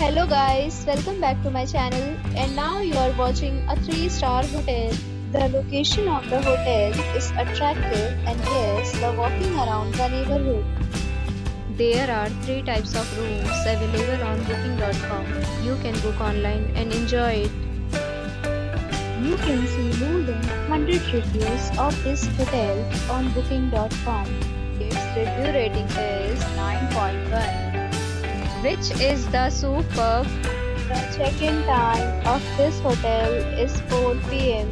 Hello guys, welcome back to my channel and now you are watching a 3-star hotel. The location of the hotel is attractive and guests love walking around the neighborhood. There are 3 types of rooms available on booking.com. You can book online and enjoy it. You can see more than 100 reviews of this hotel on booking.com. Its review rating is 9.1 which is the superb. The check-in time of this hotel is 4 pm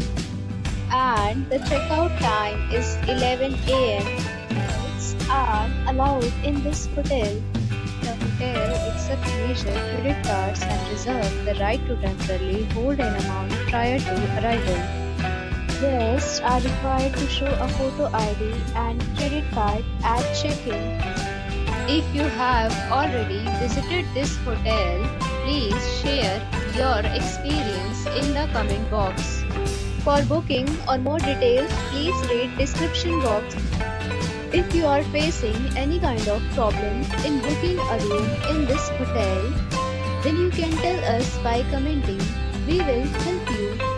and the checkout time is 11 am. Pets are uh, allowed in this hotel. The hotel accepts major credit cards and reserves the right to temporarily hold an amount prior to arrival. Guests are required to show a photo ID and credit card at check-in. If you have already visited this hotel, please share your experience in the comment box. For booking or more details, please read description box. If you are facing any kind of problem in booking a room in this hotel, then you can tell us by commenting. We will help you.